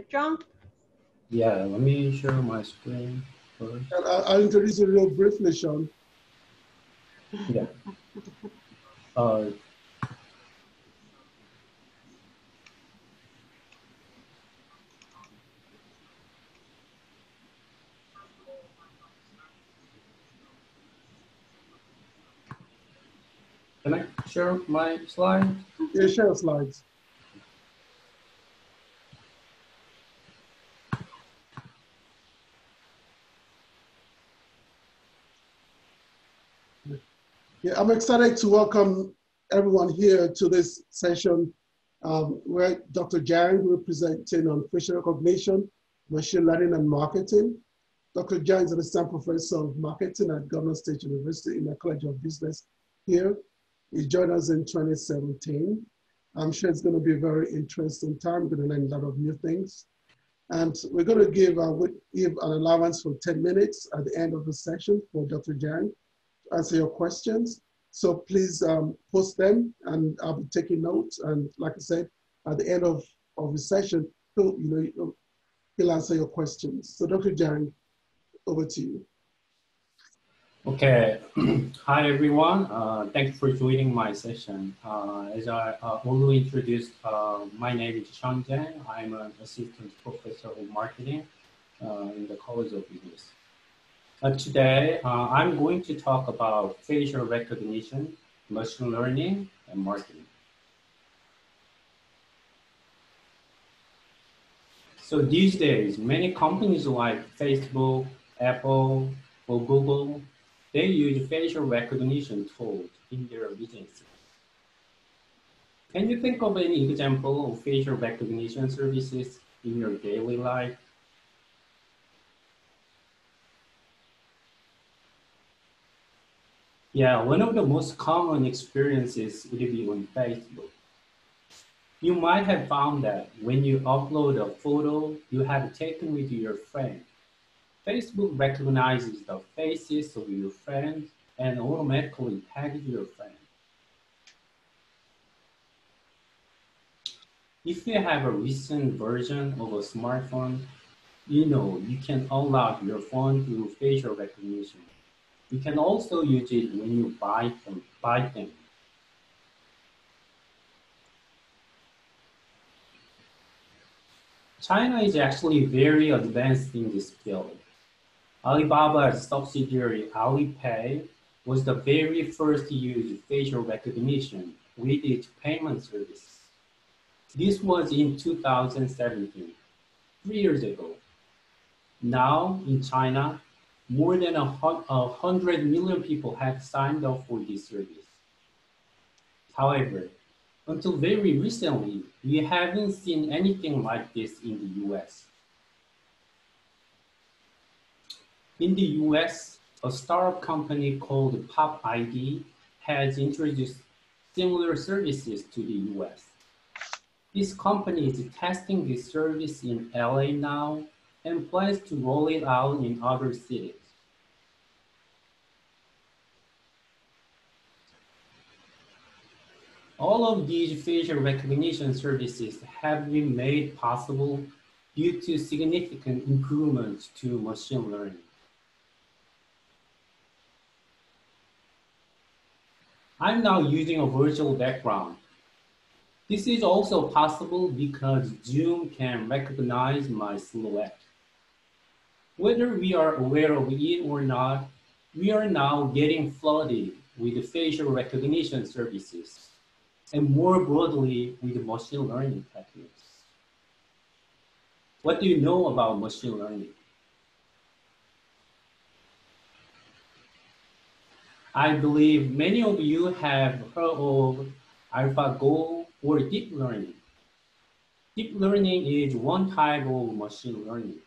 Dr. Jang? Yeah, let me share my screen first. I'll, I'll introduce you real briefly, Sean. Yeah. Uh, Can I share my slide? Yeah, share slides. Yeah, I'm excited to welcome everyone here to this session um, where Dr. Jang will be presenting on facial recognition, machine learning, and marketing. Dr. Jang is an assistant professor of marketing at Governor State University in the College of Business here. He joined us in 2017. I'm sure it's going to be a very interesting time. We're going to learn a lot of new things. And we're going to give, uh, give an allowance for 10 minutes at the end of the session for Dr. To answer your questions. So please um, post them and I'll be taking notes. And like I said, at the end of, of the session, he'll, you know, he'll answer your questions. So Dr. Jang, over to you. Okay, hi everyone. Uh, thank you for joining my session. Uh, as I uh, already introduced, uh, my name is Sean Jang. I'm an assistant professor of marketing uh, in the College of Business. Uh, today, I'm going to talk about facial recognition, machine learning, and marketing. So these days, many companies like Facebook, Apple, or Google they use facial recognition tools in their business. Can you think of any example of facial recognition services in your daily life? Yeah, one of the most common experiences would be on Facebook. You might have found that when you upload a photo you have taken with your friend, Facebook recognizes the faces of your friends and automatically tags your friend. If you have a recent version of a smartphone, you know you can unlock your phone through facial recognition. You can also use it when you buy them. Buy things. China is actually very advanced in this field. Alibaba's subsidiary Alipay was the very first to use facial recognition with its payment service. This was in 2017, three years ago. Now in China, more than a, hundred million people have signed up for this service. However, until very recently, we haven't seen anything like this in the US. In the US, a startup company called Pop ID has introduced similar services to the US. This company is testing this service in LA now and plans to roll it out in other cities. All of these facial recognition services have been made possible due to significant improvements to machine learning. I'm now using a virtual background. This is also possible because Zoom can recognize my silhouette. Whether we are aware of it or not, we are now getting flooded with facial recognition services and more broadly with machine learning techniques. What do you know about machine learning? I believe many of you have heard of AlphaGo or deep learning. Deep learning is one type of machine learning.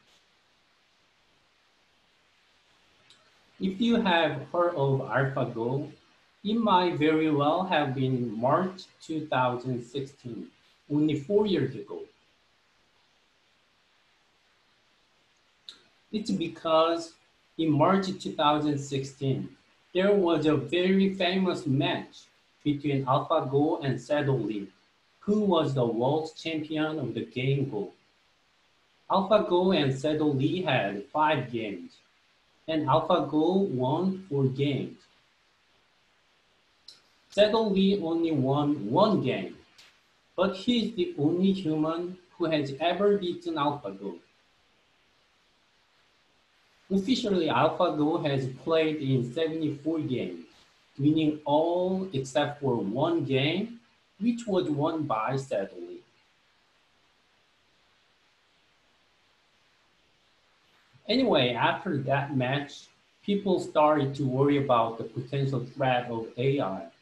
If you have heard of AlphaGo, it might very well have been March 2016, only four years ago. It's because in March 2016, there was a very famous match between AlphaGo and Link, who was the world champion of the game Go. AlphaGo and Sedol had five games, and AlphaGo won four games. Sedol only won one game, but he's the only human who has ever beaten AlphaGo. Officially, AlphaGo has played in 74 games, winning all except for one game, which was won by Sedol Anyway, after that match, people started to worry about the potential threat of AI.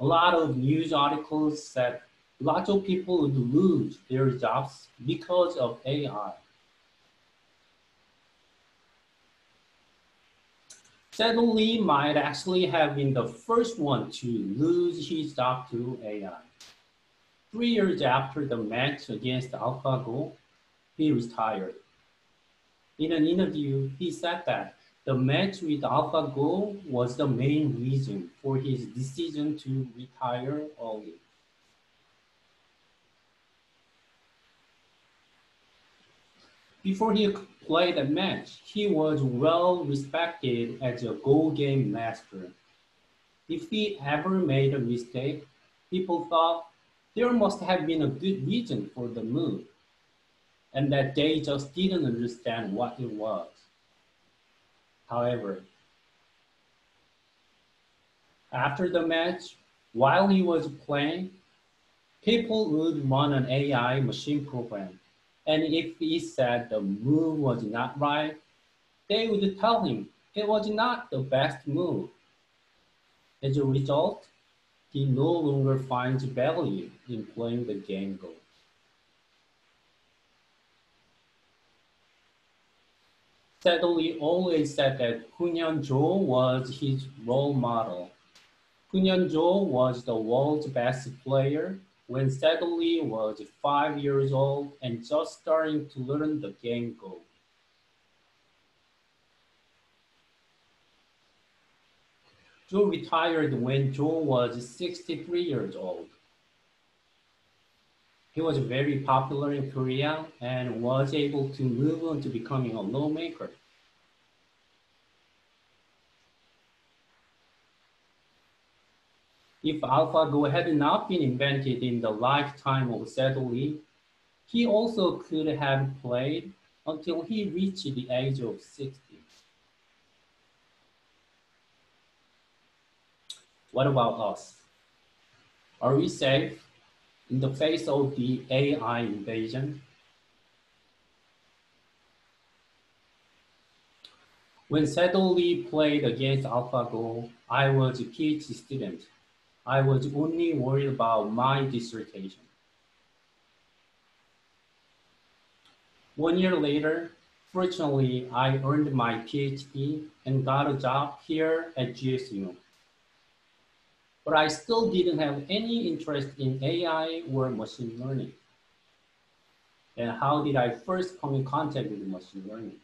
A lot of news articles said lots of people would lose their jobs because of AI. Lee might actually have been the first one to lose his job to AI. Three years after the match against AlphaGo, he retired. In an interview, he said that the match with AlphaGo was the main reason for his decision to retire early. Before he played the match, he was well respected as a Go game master. If he ever made a mistake, people thought there must have been a good reason for the move and that they just didn't understand what it was. However, after the match, while he was playing, people would run an AI machine program. And if he said the move was not right, they would tell him it was not the best move. As a result, he no longer finds value in playing the game. Sedol always said that Kunyan Jo was his role model. Kunyan Jo was the world's best player when Sedol was five years old and just starting to learn the game Go. Jo retired when Jo was 63 years old. He was very popular in Korea and was able to move on to becoming a lawmaker. If AlphaGo had not been invented in the lifetime of Sedol Lee, he also could have played until he reached the age of 60. What about us? Are we safe? In the face of the AI invasion. When Lee played against AlphaGo, I was a PhD student. I was only worried about my dissertation. One year later, fortunately, I earned my PhD and got a job here at GSU but I still didn't have any interest in AI or machine learning. And how did I first come in contact with machine learning?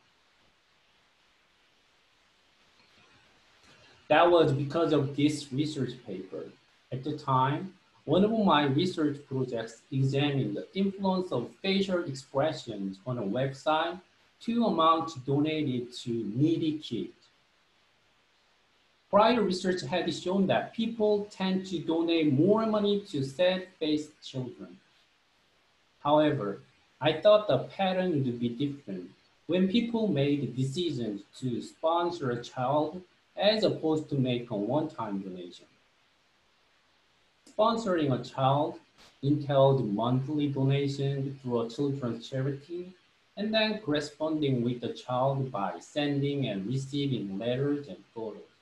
That was because of this research paper. At the time, one of my research projects examined the influence of facial expressions on a website to amounts donated to needy kids. Prior research had shown that people tend to donate more money to sad-faced children. However, I thought the pattern would be different when people made decisions to sponsor a child as opposed to make a one-time donation. Sponsoring a child entailed monthly donation through a children's charity and then corresponding with the child by sending and receiving letters and photos.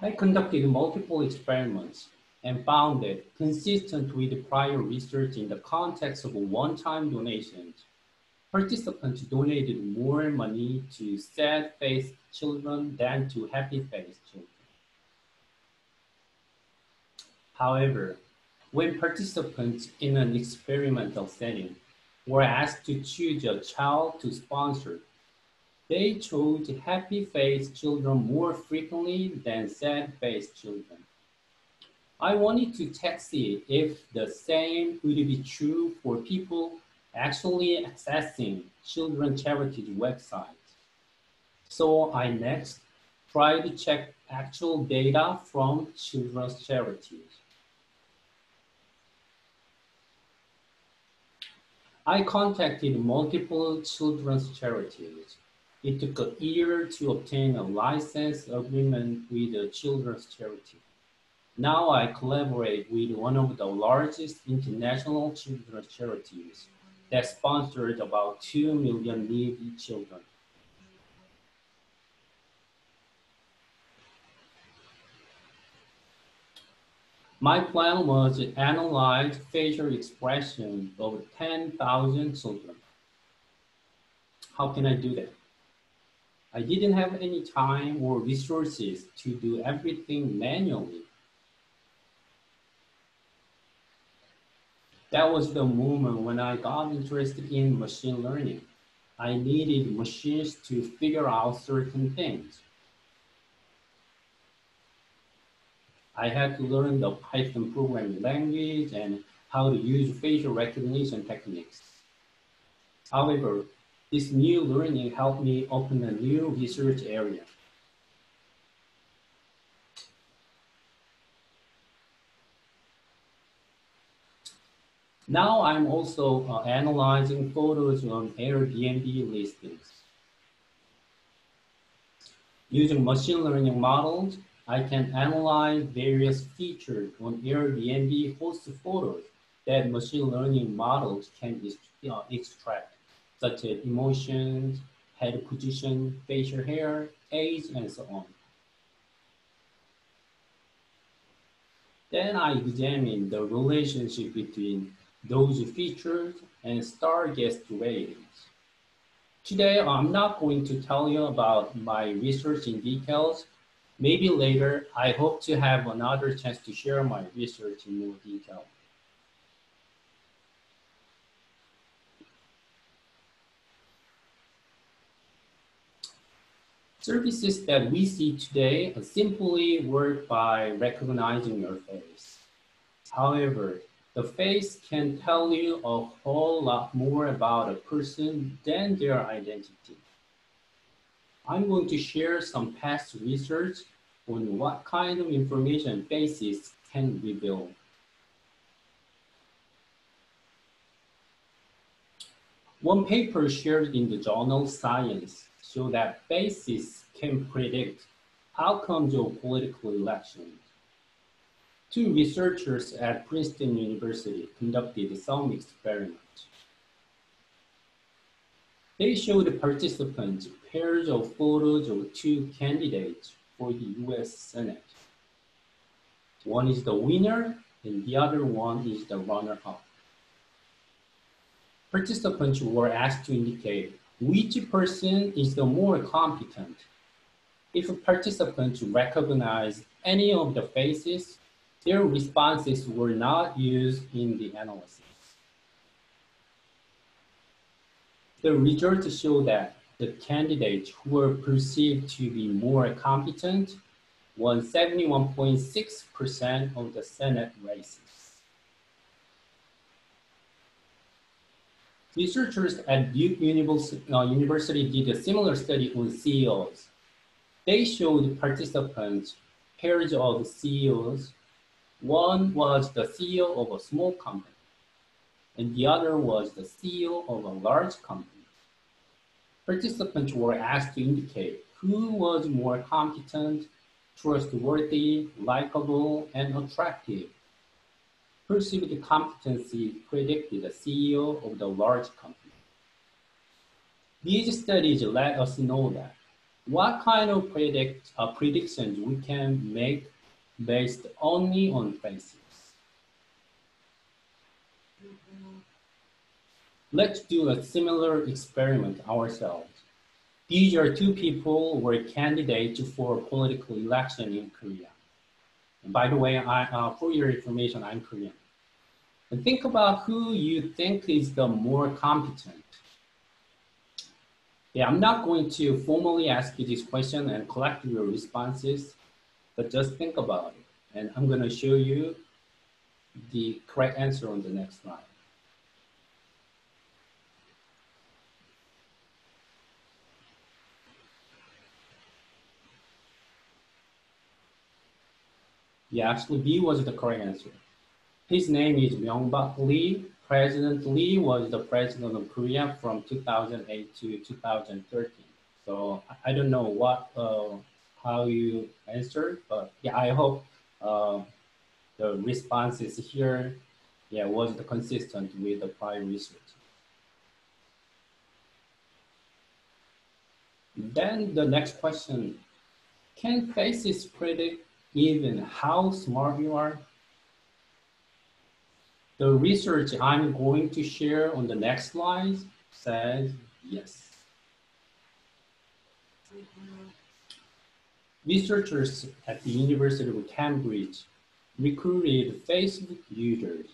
I conducted multiple experiments and found that consistent with prior research in the context of one-time donations, participants donated more money to sad-faced children than to happy-faced children. However, when participants in an experimental setting were asked to choose a child to sponsor they chose happy-faced children more frequently than sad-faced children. I wanted to test if the same would be true for people actually accessing children's charities website. So I next tried to check actual data from children's charities. I contacted multiple children's charities. It took a year to obtain a license agreement with a children's charity. Now I collaborate with one of the largest international children's charities that sponsored about 2 million needy children. My plan was to analyze facial expression of 10,000 children. How can I do that? I didn't have any time or resources to do everything manually. That was the moment when I got interested in machine learning. I needed machines to figure out certain things. I had to learn the Python programming language and how to use facial recognition techniques. However, this new learning helped me open a new research area. Now I'm also uh, analyzing photos on Airbnb listings. Using machine learning models, I can analyze various features on Airbnb host photos that machine learning models can uh, extract, such as emotions, head position, facial hair, age, and so on. Then I examine the relationship between those features and star guest ratings. Today, I'm not going to tell you about my research in details, Maybe later, I hope to have another chance to share my research in more detail. Services that we see today simply work by recognizing your face. However, the face can tell you a whole lot more about a person than their identity. I'm going to share some past research on what kind of information faces can reveal. One paper shared in the journal Science showed that basis can predict outcomes of political elections. Two researchers at Princeton University conducted some experiments. They showed participants pairs of photos of two candidates for the US Senate. One is the winner and the other one is the runner-up. Participants were asked to indicate which person is the more competent. If participants recognize any of the faces, their responses were not used in the analysis. The results show that the candidates who were perceived to be more competent won 71.6% of the Senate races. Researchers at Duke uh, University did a similar study on CEOs. They showed participants pairs of CEOs. One was the CEO of a small company, and the other was the CEO of a large company. Participants were asked to indicate who was more competent, trustworthy, likable, and attractive. Perceived competency predicted the CEO of the large company. These studies let us know that what kind of predict, uh, predictions we can make based only on faces. Let's do a similar experiment ourselves. These are two people who were candidates for a political election in Korea. And by the way, I, uh, for your information, I'm Korean. And think about who you think is the more competent. Yeah, I'm not going to formally ask you this question and collect your responses, but just think about it. And I'm gonna show you the correct answer on the next slide. Actually B was the correct answer. His name is Myung-Bak Lee. President Lee was the president of Korea from 2008 to 2013. So I don't know what uh, how you answered, but yeah, I hope uh, the responses here yeah, was consistent with the prior research. Then the next question, can faces predict even how smart you are? The research I'm going to share on the next slide says yes. Researchers at the University of Cambridge recruited Facebook users.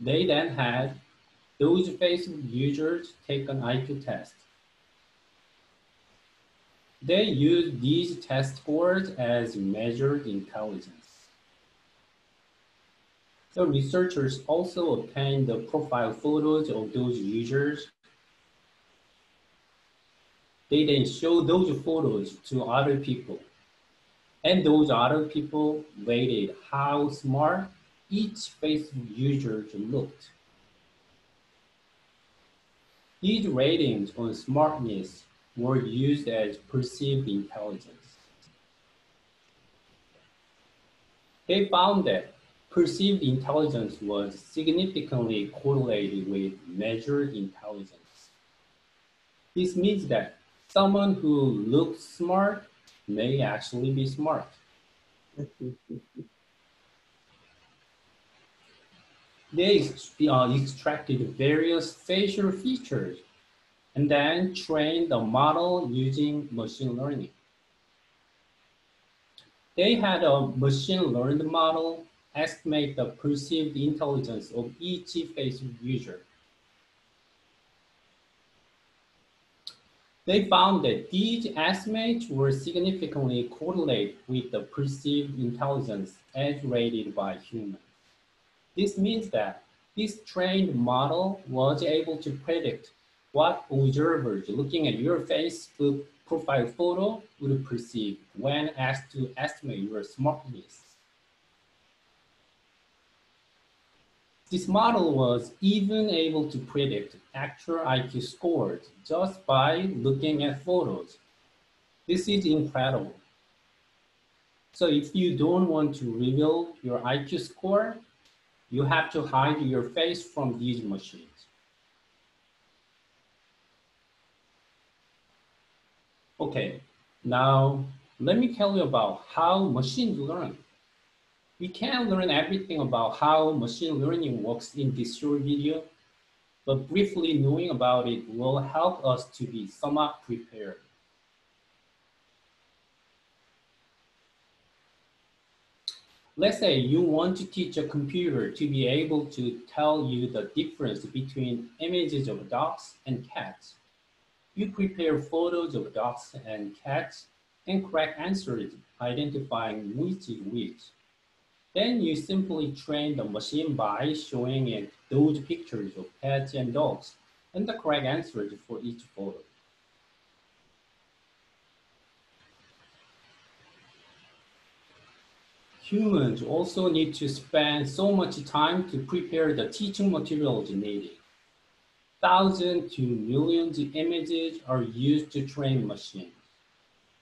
They then had those Facebook users take an IQ test. They use these test scores as measured intelligence. The researchers also obtained the profile photos of those users. They then show those photos to other people and those other people rated how smart each Facebook user looked. These ratings on smartness were used as perceived intelligence. They found that perceived intelligence was significantly correlated with measured intelligence. This means that someone who looks smart may actually be smart. they uh, extracted various facial features and then train the model using machine learning. They had a machine learned model estimate the perceived intelligence of each Facebook user. They found that these estimates were significantly correlated with the perceived intelligence as rated by humans. This means that this trained model was able to predict what observers looking at your Facebook profile photo would perceive when asked to estimate your smartness. This model was even able to predict actual IQ scores just by looking at photos. This is incredible. So if you don't want to reveal your IQ score, you have to hide your face from these machines. Okay, now let me tell you about how machines learn. We can't learn everything about how machine learning works in this short video, but briefly knowing about it will help us to be somewhat prepared. Let's say you want to teach a computer to be able to tell you the difference between images of dogs and cats. You prepare photos of dogs and cats and correct answers identifying which is which. Then you simply train the machine by showing it those pictures of cats and dogs and the correct answers for each photo. Humans also need to spend so much time to prepare the teaching materials needed. Thousands to millions of images are used to train machines.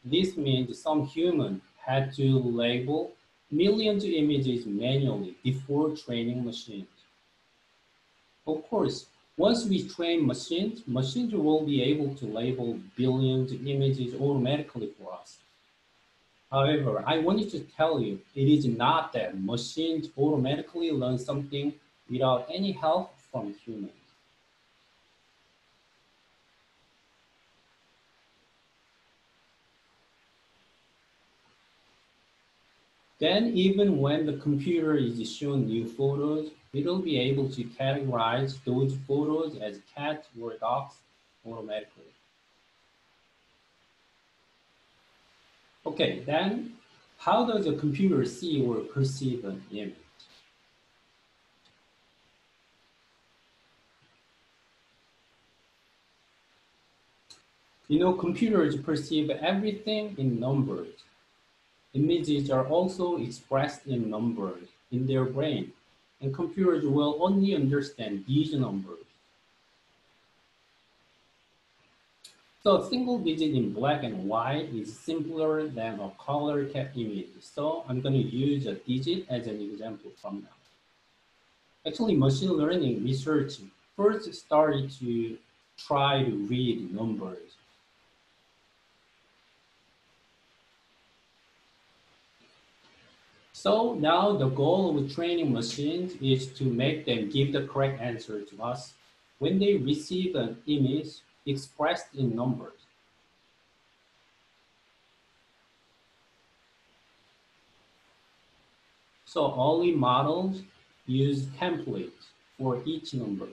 This means some humans had to label millions of images manually before training machines. Of course, once we train machines, machines will be able to label billions of images automatically for us. However, I wanted to tell you, it is not that machines automatically learn something without any help from humans. Then even when the computer is showing new photos, it'll be able to categorize those photos as cats or dogs automatically. Okay, then How does a computer see or perceive an image? You know, computers perceive everything in numbers. Images are also expressed in numbers in their brain, and computers will only understand these numbers. So a single digit in black and white is simpler than a color kept image. So I'm going to use a digit as an example from now. Actually, machine learning research first started to try to read numbers. So now the goal of training machines is to make them give the correct answer to us when they receive an image expressed in numbers. So early models use templates for each number.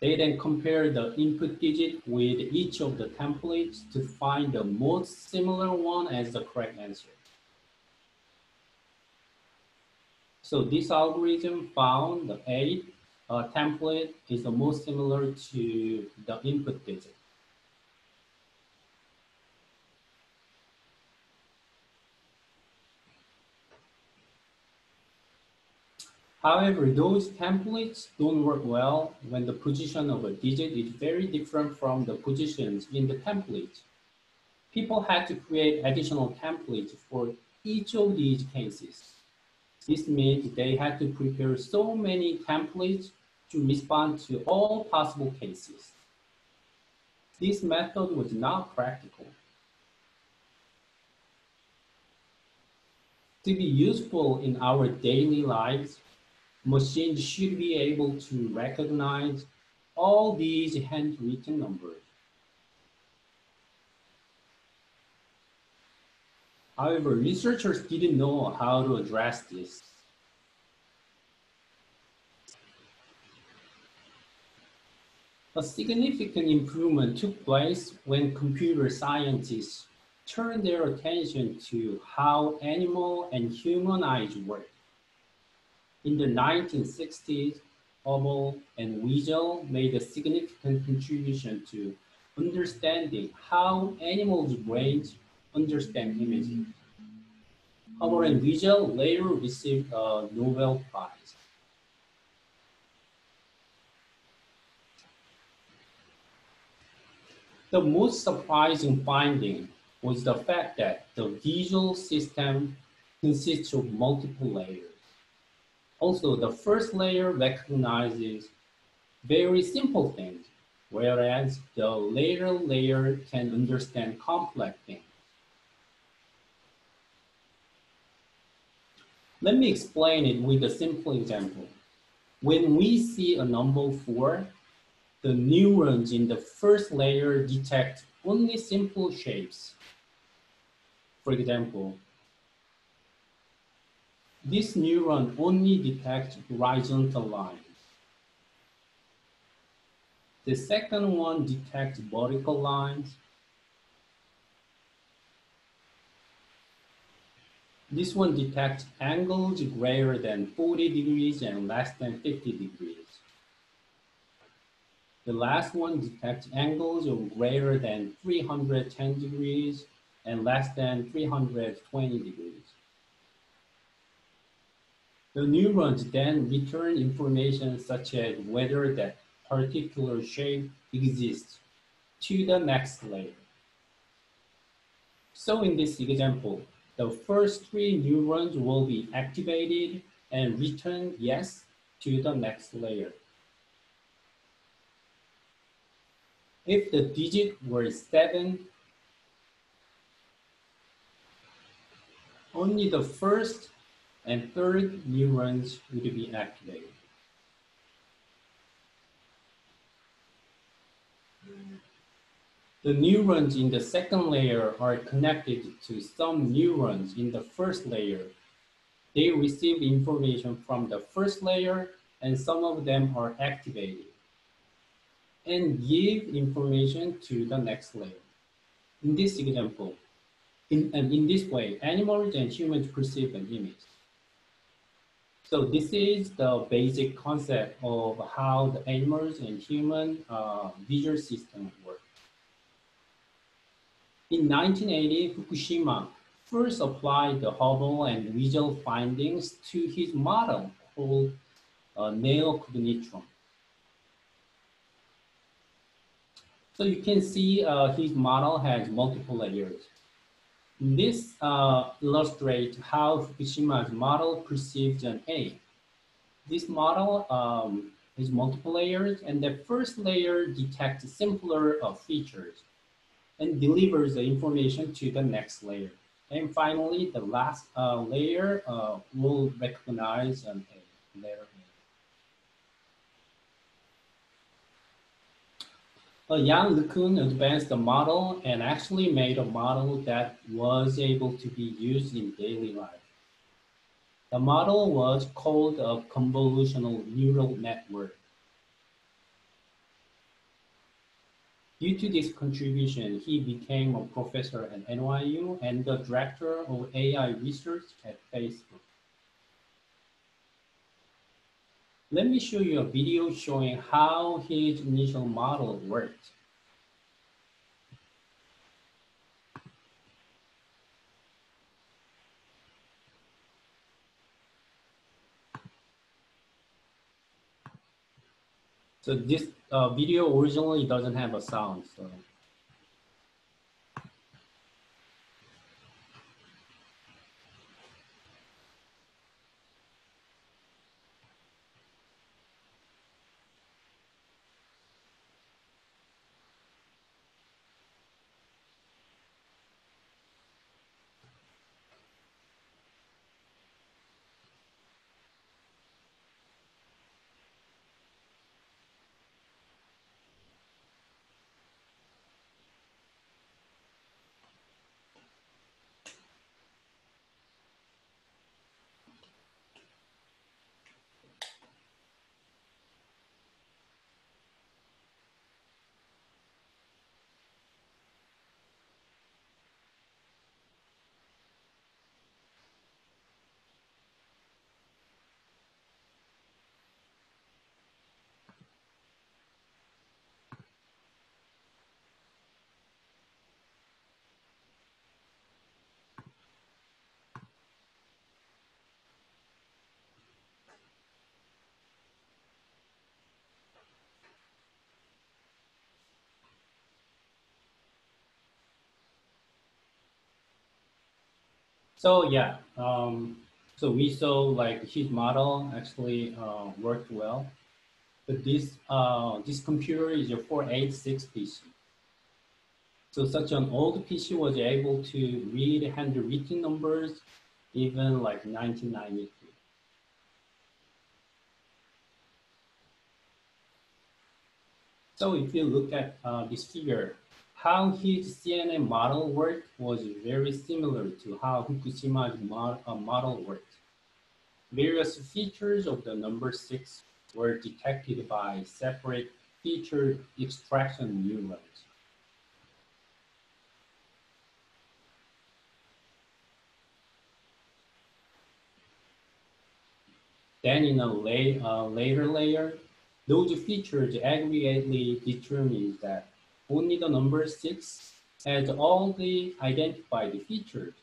They then compare the input digit with each of the templates to find the most similar one as the correct answer. So this algorithm found the eight uh, template is the most similar to the input digit. However, those templates don't work well when the position of a digit is very different from the positions in the template. People had to create additional templates for each of these cases. This means they had to prepare so many templates to respond to all possible cases. This method was not practical. To be useful in our daily lives, machines should be able to recognize all these handwritten numbers. However, researchers didn't know how to address this. A significant improvement took place when computer scientists turned their attention to how animal and human eyes work. In the 1960s, Hubel and Wiesel made a significant contribution to understanding how animals' brains understand images. Hubel and Wiesel later received a Nobel Prize. The most surprising finding was the fact that the visual system consists of multiple layers. Also, the first layer recognizes very simple things, whereas the later layer can understand complex things. Let me explain it with a simple example. When we see a number four, the neurons in the first layer detect only simple shapes. For example, this neuron only detects horizontal lines. The second one detects vertical lines. This one detects angles greater than 40 degrees and less than 50 degrees. The last one detects angles of greater than 310 degrees and less than 320 degrees. The neurons then return information such as whether that particular shape exists to the next layer. So in this example, the first three neurons will be activated and return yes to the next layer. If the digit were seven, only the first and third neurons would be activated. The neurons in the second layer are connected to some neurons in the first layer. They receive information from the first layer and some of them are activated and give information to the next layer. In this example, In, and in this way, animals and humans perceive an image. So this is the basic concept of how the animals and human uh, visual system. In 1980, Fukushima first applied the Hubel and Wiesel findings to his model called uh, neocognitron. So you can see uh, his model has multiple layers. This uh, illustrates how Fukushima's model perceives an A. This model um, is multiple layers, and the first layer detects simpler uh, features and delivers the information to the next layer. And finally, the last uh, layer uh, will recognize an A, layer uh, Yann LeCun advanced the model and actually made a model that was able to be used in daily life. The model was called a convolutional neural network. Due to this contribution, he became a professor at NYU and the director of AI research at Facebook. Let me show you a video showing how his initial model worked. So this uh, video originally doesn't have a sound, so. So yeah, um, so we saw like his model actually uh, worked well, but this uh, this computer is a 486 PC. So such an old PC was able to read handwritten numbers even like 1993. So if you look at uh, this figure, how his CNN model worked was very similar to how Fukushima's mod, uh, model worked. Various features of the number six were detected by separate feature extraction neurons. Then in a lay, uh, later layer, those features aggregately determine that only the number six has all the identified features,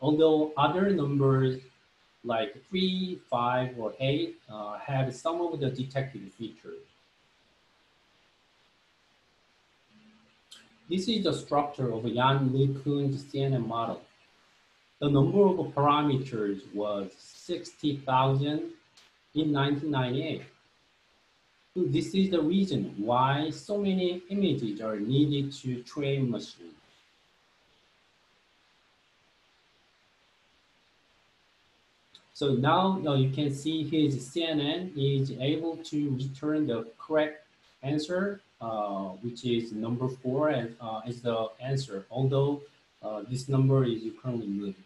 although other numbers like three, five, or eight uh, have some of the detected features. This is the structure of Yann LeCun's CNN model. The number of parameters was 60,000 in 1998. This is the reason why so many images are needed to train machine. So now, now you can see his CNN is able to return the correct answer, uh, which is number four and uh, is the answer, although uh, this number is currently moving.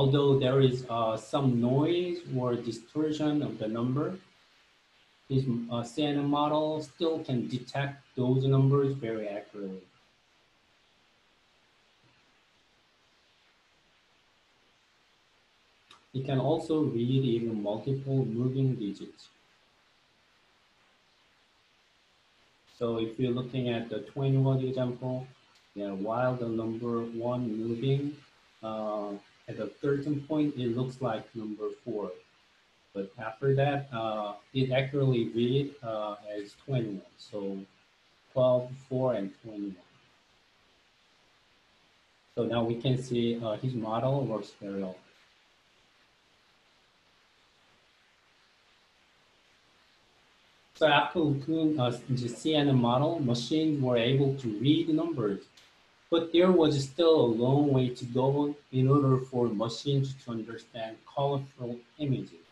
Although there is uh, some noise or distortion of the number, this uh, CNN model still can detect those numbers very accurately. It can also read even multiple moving digits. So if you're looking at the 21 example, yeah, while the number one moving uh, at the 13 point, it looks like number four. But after that, uh, it accurately read uh, as 21. So 12, 4, and 21. So now we can see uh, his model works very well. So after looking at the CNN model, machines were able to read the numbers, but there was still a long way to go in order for machines to understand colorful images.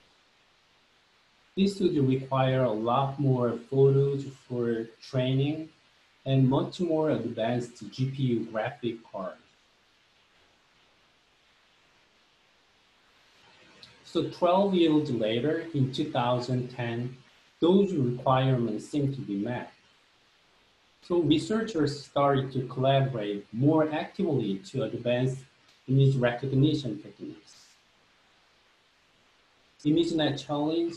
This would require a lot more photos for training and much more advanced GPU graphic cards. So 12 years later, in 2010, those requirements seem to be met. So researchers started to collaborate more actively to advance image recognition techniques. ImageNet Challenge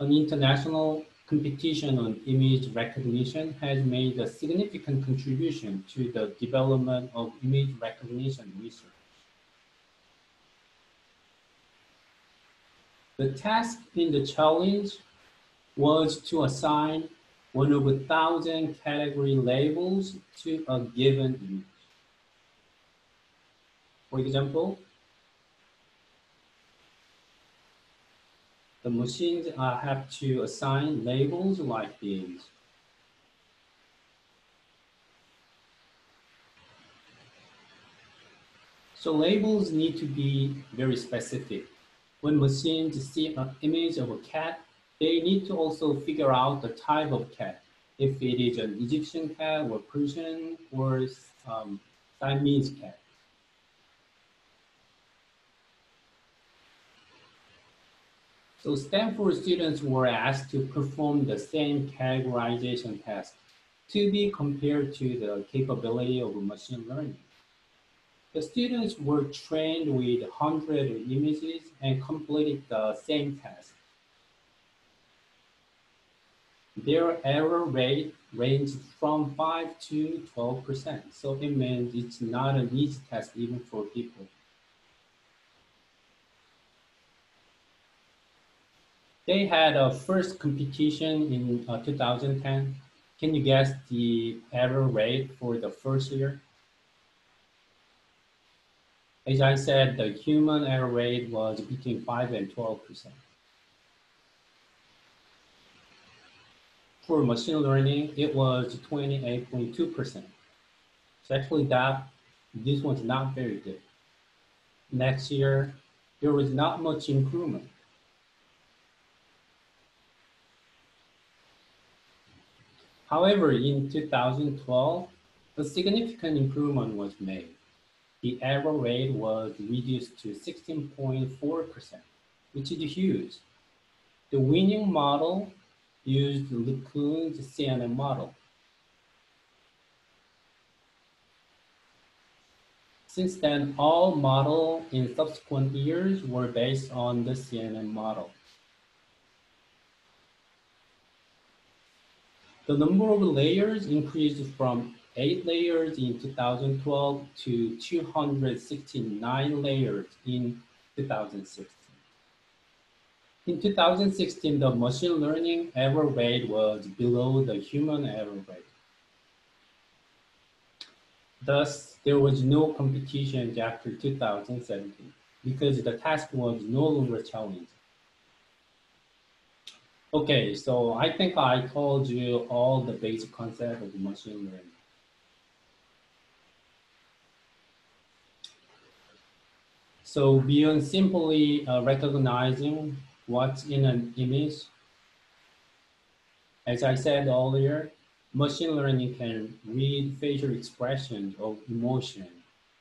an international competition on image recognition has made a significant contribution to the development of image recognition research. The task in the challenge was to assign one of a thousand category labels to a given image. For example, the machines uh, have to assign labels like these. So labels need to be very specific. When machines see an image of a cat, they need to also figure out the type of cat, if it is an Egyptian cat or Persian or um, Siamese cat. So Stanford students were asked to perform the same categorization test to be compared to the capability of machine learning. The students were trained with 100 images and completed the same test. Their error rate ranged from 5 to 12%. So it means it's not an easy test even for people. They had a first competition in uh, 2010. Can you guess the error rate for the first year? As I said, the human error rate was between 5 and 12 percent. For machine learning, it was 28.2 percent. So actually, that this one's not very good. Next year, there was not much improvement. However, in 2012, a significant improvement was made. The error rate was reduced to 16.4%, which is huge. The winning model used LeCun's CNN model. Since then, all models in subsequent years were based on the CNN model. The number of layers increased from 8 layers in 2012 to 269 layers in 2016. In 2016, the machine learning error rate was below the human error rate. Thus, there was no competition after 2017 because the task was no longer challenging. Okay, so I think I told you all the basic concept of machine learning. So beyond simply uh, recognizing what's in an image, as I said earlier, machine learning can read facial expressions of emotion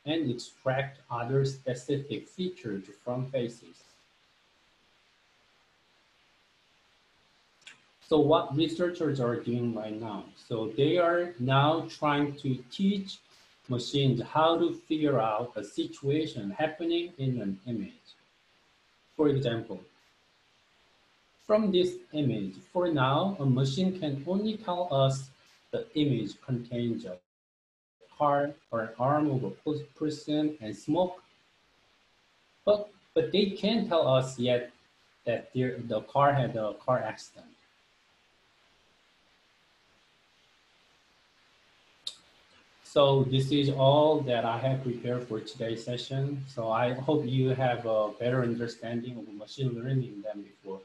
and extract other specific features from faces. So what researchers are doing right now? So they are now trying to teach machines how to figure out a situation happening in an image. For example, from this image, for now, a machine can only tell us the image contains a car or an arm of a person and smoke. But, but they can't tell us yet that the car had a car accident. So this is all that I have prepared for today's session. So I hope you have a better understanding of machine learning than before.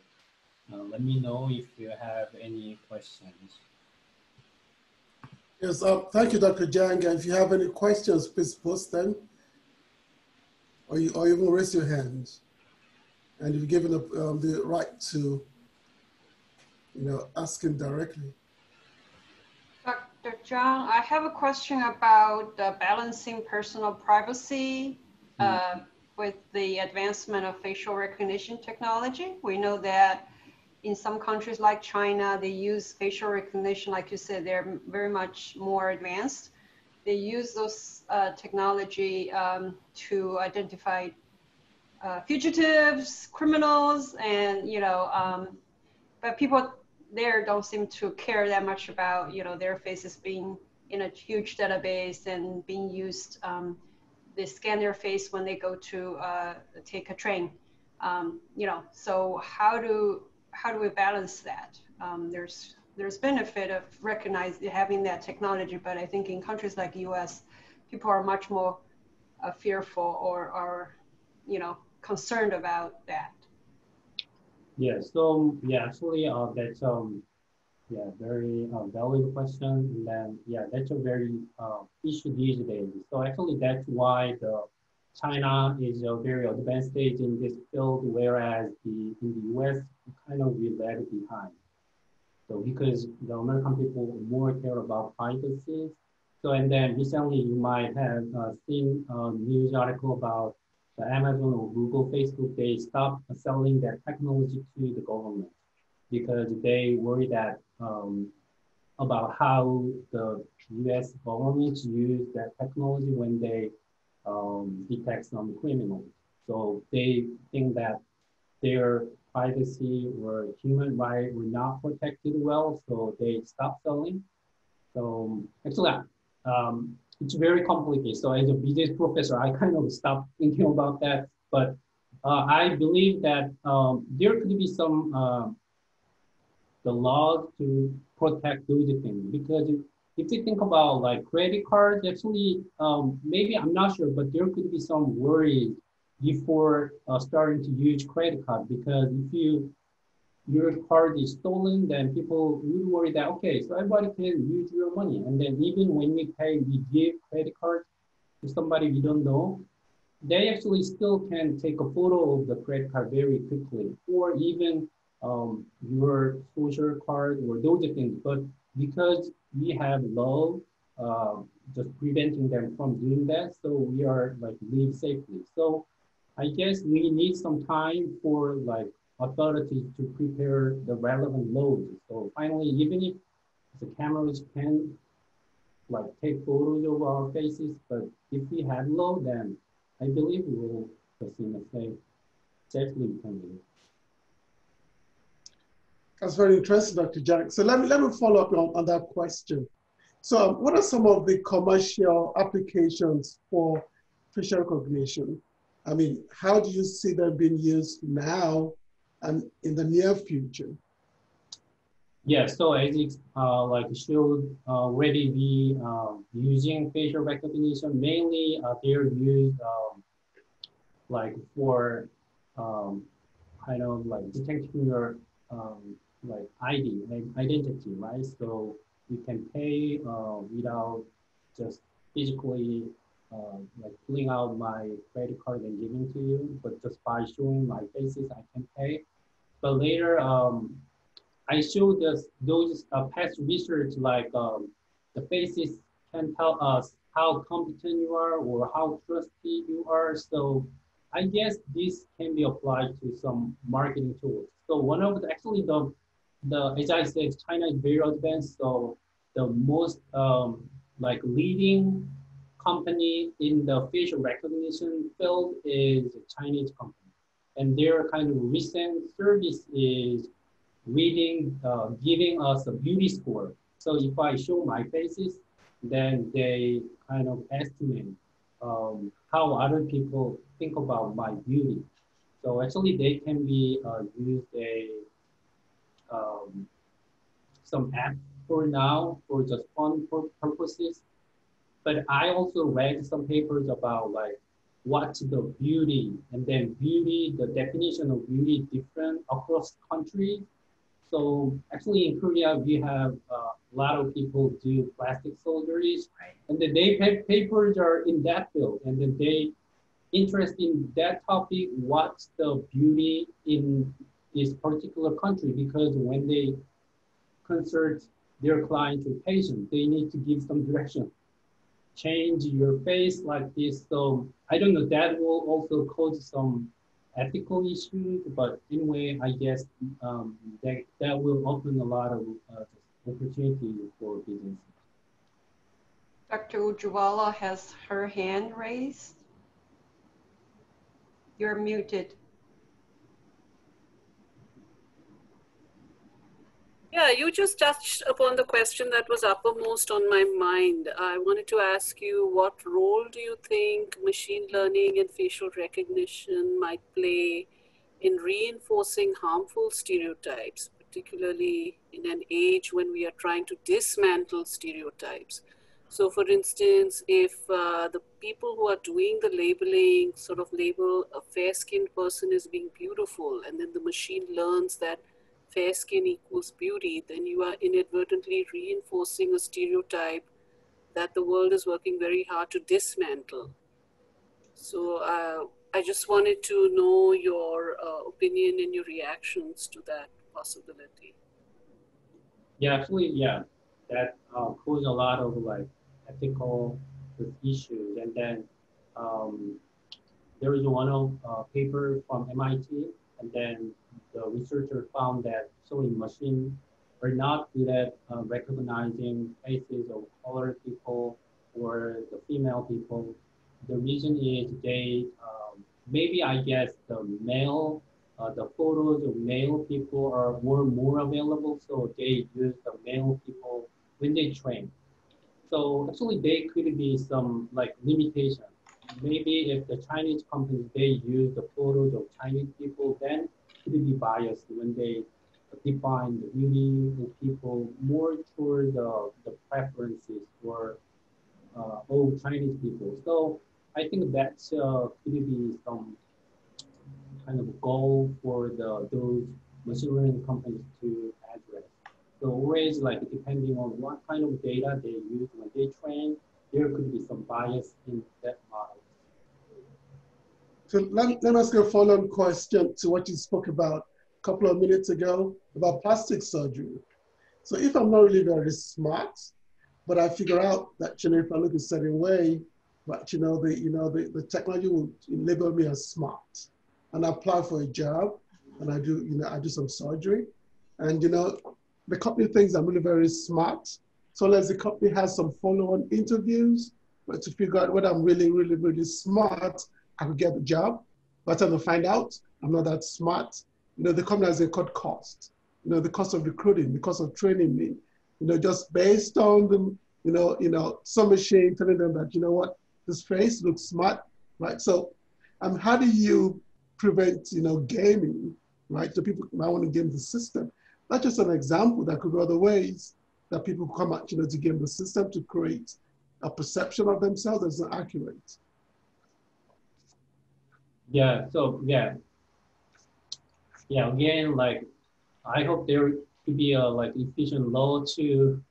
Uh, let me know if you have any questions. Yes, uh, thank you, Dr. Jang. And if you have any questions, please post them. Or you, or you can raise your hand. And you're given the, um, the right to, you know, ask him directly. Dr. Jang, I have a question about uh, balancing personal privacy uh, with the advancement of facial recognition technology. We know that in some countries like China, they use facial recognition, like you said, they're very much more advanced. They use those uh, technology um, to identify uh, fugitives, criminals, and you know, um, but people there don't seem to care that much about you know their faces being in a huge database and being used. Um, they scan their face when they go to uh, take a train. Um, you know, so how do how do we balance that? Um, there's there's benefit of recognizing having that technology, but I think in countries like U.S., people are much more uh, fearful or are you know concerned about that. Yeah, so yeah, actually, uh, that's um, yeah, very uh, valid question. And then yeah, that's a very uh, issue these days. So actually, that's why the China is a very advanced stage in this field, whereas the in the US kind of we lag behind. So because the American people more care about privacy. So and then recently you might have uh, seen a news article about the Amazon or Google, Facebook, they stopped selling their technology to the government because they worry that um, about how the U.S. government use that technology when they um, detect some criminals. So they think that their privacy or human rights were not protected well, so they stopped selling. So actually, um, it's very complicated. So as a business professor, I kind of stopped thinking about that. But uh, I believe that um, there could be some uh, the laws to protect those things because if, you think about like credit cards, actually um, maybe I'm not sure, but there could be some worries before uh, starting to use credit card because if you your card is stolen, then people would worry that, okay, so everybody can use your money. And then even when we pay, we give credit card to somebody we don't know, they actually still can take a photo of the credit card very quickly, or even um, your social card or those things. But because we have law uh, just preventing them from doing that, so we are like live safely. So I guess we need some time for like authorities to prepare the relevant laws. So finally, even if the cameras can like take photos of our faces, but if we have law, then I believe we will proceed a safe, safely can That's very interesting, Dr. Jang. So let me let me follow up on, on that question. So what are some of the commercial applications for facial recognition? I mean, how do you see them being used now and in the near future? Yeah, so as it uh, like should already be um, using facial recognition, mainly uh, they're used um, like for um, kind of like detecting your um, like ID, like identity, right? So you can pay uh, without just physically uh, like pulling out my credit card and giving to you, but just by showing my faces, I can pay. But later, um, I showed this, those uh, past research like um, the faces can tell us how competent you are or how trusty you are. So I guess this can be applied to some marketing tools. So one of the, actually the the as I said, China is very advanced. So the most um, like leading company in the facial recognition field is a Chinese company, and their kind of recent service is reading, uh, giving us a beauty score. So if I show my faces, then they kind of estimate um, how other people think about my beauty. So actually, they can be uh, used a um, some app for now for just fun purposes. But I also read some papers about like what's the beauty and then beauty, the definition of beauty different across countries. So actually in Korea, we have uh, a lot of people do plastic surgeries right. and then they papers are in that field and then they interest in that topic, what's the beauty in this particular country because when they consult their client or patient, they need to give some direction. Change your face like this. So I don't know, that will also cause some ethical issues, but anyway, I guess um, that, that will open a lot of uh, opportunity for business. Dr. Ujwala has her hand raised. You're muted. Yeah, you just touched upon the question that was uppermost on my mind. I wanted to ask you what role do you think machine learning and facial recognition might play in reinforcing harmful stereotypes, particularly in an age when we are trying to dismantle stereotypes? So, for instance, if uh, the people who are doing the labeling sort of label a fair skinned person as being beautiful, and then the machine learns that fair skin equals beauty, then you are inadvertently reinforcing a stereotype that the world is working very hard to dismantle. So, uh, I just wanted to know your uh, opinion and your reactions to that possibility. Yeah, actually, yeah, that uh, caused a lot of like ethical issues. And then um, there is one uh, paper from MIT, and then the researcher found that sewing machines are not good at uh, recognizing faces of colored people or the female people. The reason is they, um, maybe I guess the male, uh, the photos of male people are were more available, so they use the male people when they train. So actually there could be some like limitation. Maybe if the Chinese companies, they use the photos of Chinese people, then could be biased when they define the beauty of people more toward the, the preferences for uh, all Chinese people. So I think that uh, could be some kind of goal for the those machine learning companies to address. So always like depending on what kind of data they use when they train, there could be some bias in that model. So let, let us go follow-on question to what you spoke about a couple of minutes ago about plastic surgery. So if I'm not really very smart, but I figure out that you know if I look a certain way, but you know the you know the, the technology will label me as smart, and I apply for a job, and I do you know I do some surgery, and you know the company thinks I'm really very smart. So unless the company has some follow-on interviews, but to figure out whether I'm really, really, really smart, I could get the job. The time they find out I'm not that smart, you know, the has a cut cost. You know, the cost of recruiting, the cost of training me, you know, just based on the, you know, you know, some machine telling them that, you know what, this face looks smart, right? So um, how do you prevent, you know, gaming, right? So people might want to game the system. That's just an example. There could be other ways that people come out, you know, to game the system to create a perception of themselves that's not accurate. Yeah. So yeah. Yeah. Again, like I hope there could be a like efficient law to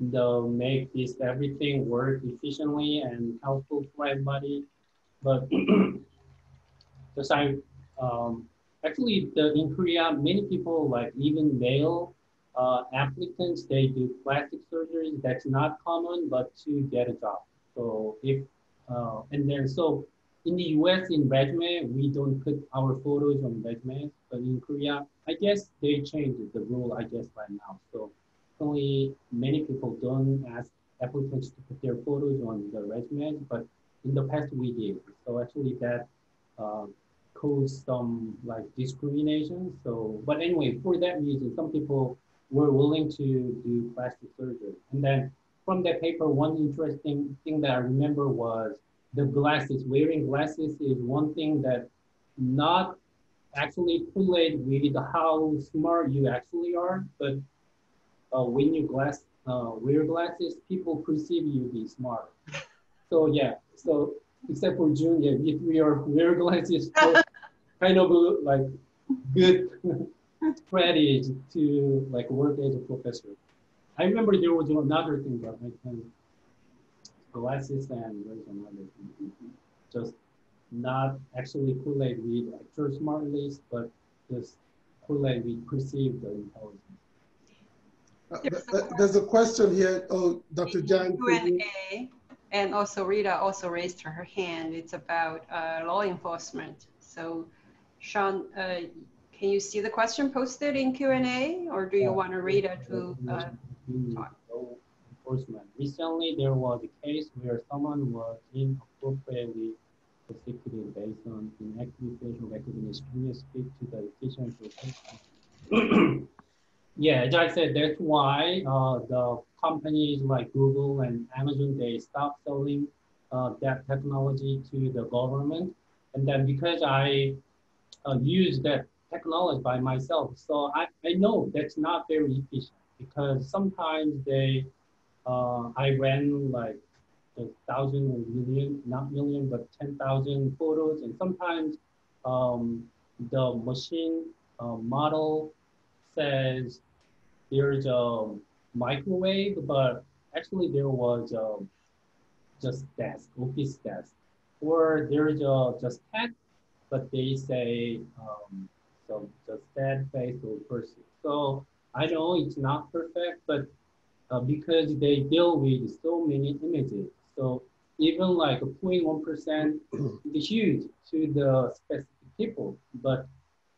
the make this everything work efficiently and helpful for everybody. But just I um, Actually, the, in Korea, many people, like even male uh, applicants, they do plastic surgery. That's not common, but to get a job. So if, uh, and then so in the US, in resume, we don't put our photos on resume, but in Korea, I guess they changed the rule, I guess, right now. So only many people don't ask applicants to put their photos on the resume, but in the past we did. So actually that uh, caused some like discrimination. So, but anyway, for that reason, some people were willing to do plastic surgery. And then from that paper, one interesting thing that I remember was the glasses. Wearing glasses is one thing that not actually correlate with how smart you actually are, but uh, when you glass uh, wear glasses, people perceive you be smart. So yeah, so except for June, yeah, if we are wear glasses, kind of like good strategy to like work as a professor. I remember there was another thing that I can glasses and there's another thing. Just not actually correlate with actual smart list, but just correlate with perceived intelligence. Uh, there's a question here. Oh, Dr. Jang. Q&A, and also Rita also raised her hand. It's about uh, law enforcement. So, Sean, uh, can you see the question posted in Q&A, or do you want to read it to uh, talk? Enforcement. Recently, there was a case where someone was inappropriately prosecuted based on inactive facial recognition. Can you speak to the protection? yeah, as I said, that's why uh, the companies like Google and Amazon, they stop selling uh, that technology to the government. And then because I uh, use that technology by myself, so I, I know that's not very efficient because sometimes they, uh, I ran like a thousand or million, not million, but 10,000 photos. And sometimes um, the machine uh, model says there's a microwave, but actually there was a just desk, office desk, or there's a just text, but they say um, so just that face or person. So I know it's not perfect, but uh, because they deal with so many images, so even like a 0.1% is huge to the specific people, but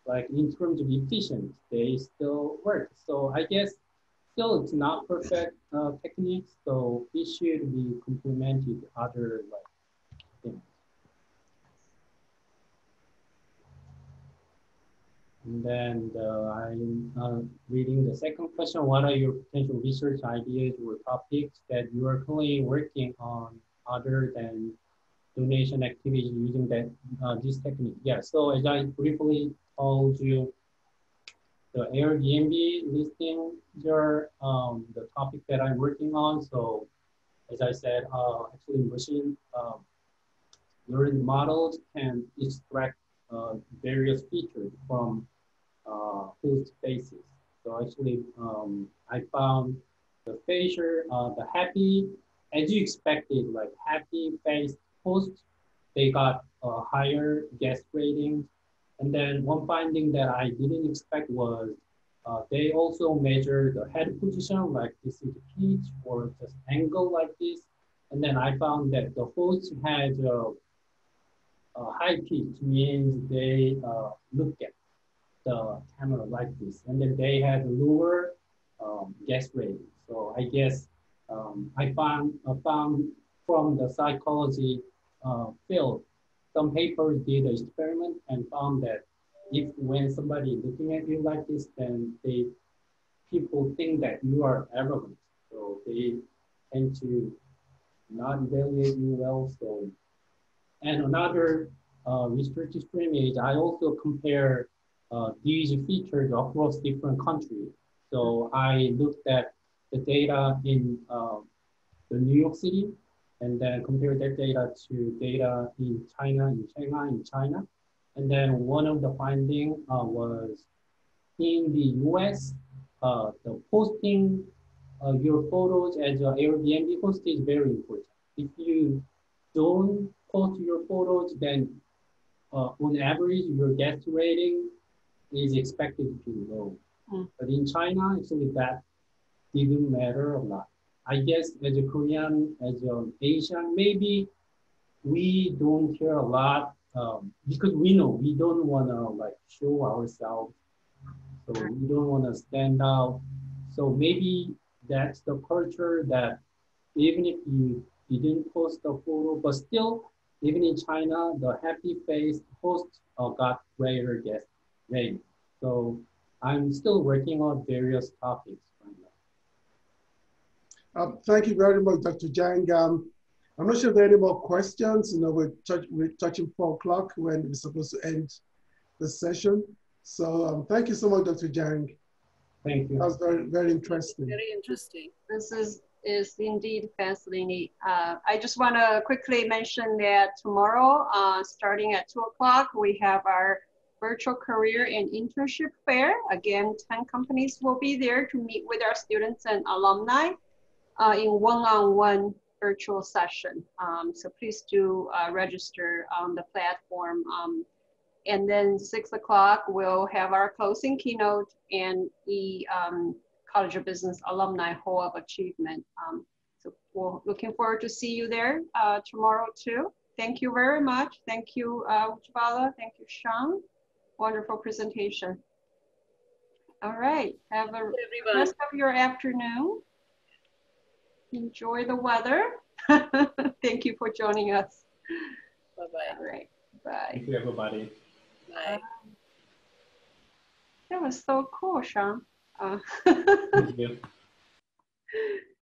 like in terms of efficiency, they still work. So I guess still it's not perfect uh, techniques, so it should be complemented other like things. And then the, I'm uh, reading the second question. What are your potential research ideas or topics that you are currently working on other than donation activities using that uh, this technique? Yeah, so as I briefly told you, the Airbnb listing are um, the topic that I'm working on. So as I said, uh, actually machine uh, learning models can extract uh, various features from uh, host faces. So actually, um, I found the facial, uh, the happy, as you expected, like happy face hosts, they got a higher guest rating. And then one finding that I didn't expect was uh, they also measure the head position, like this is the pitch or just angle like this. And then I found that the host has a, a high pitch, means they uh, look at the camera like this. And then they had lower um, guest rating. So I guess um, I found, uh, found from the psychology uh, field, some papers did an experiment and found that if when somebody looking at you like this, then they people think that you are arrogant. So they tend to not evaluate you well. So and another uh, research is I also compare uh, these features across different countries. So I looked at the data in uh, the New York City and then compared that data to data in China, in Shanghai, in China. And then one of the finding uh, was in the US, uh, the posting uh, your photos as an Airbnb host is very important. If you don't post your photos, then uh, on average, your guest rating is expected to be low. Mm. But in China, actually that didn't matter a lot. I guess as a Korean, as an Asian, maybe we don't care a lot um, because we know we don't want to like show ourselves. So we don't want to stand out. So maybe that's the culture that even if you, didn't post a photo, but still, even in China, the happy face post uh, got greater guest rate. So I'm still working on various topics. Uh, thank you very much, Dr. Jang. Um, I'm not sure if there are any more questions. You know, we're, touch, we're touching four o'clock when we're supposed to end the session. So um, thank you so much, Dr. Jang. Thank you. That was very, very interesting. Very interesting. This is, is indeed fascinating. Uh, I just want to quickly mention that tomorrow, uh, starting at 2 o'clock, we have our virtual career and internship fair. Again, 10 companies will be there to meet with our students and alumni uh, in one-on-one virtual session. Um, so please do uh, register on the platform. Um, and then six o'clock, we'll have our closing keynote and the um, College of Business Alumni Hall of Achievement. Um, so we're looking forward to see you there uh, tomorrow too. Thank you very much. Thank you, uh. Thank you, Sean. Wonderful presentation. All right, have a rest of your afternoon. Enjoy the weather. Thank you for joining us. Bye-bye. All right, bye. Thank you, everybody. Bye. That was so cool, Sean. Uh, Thank you.